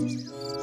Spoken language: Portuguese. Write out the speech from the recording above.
Música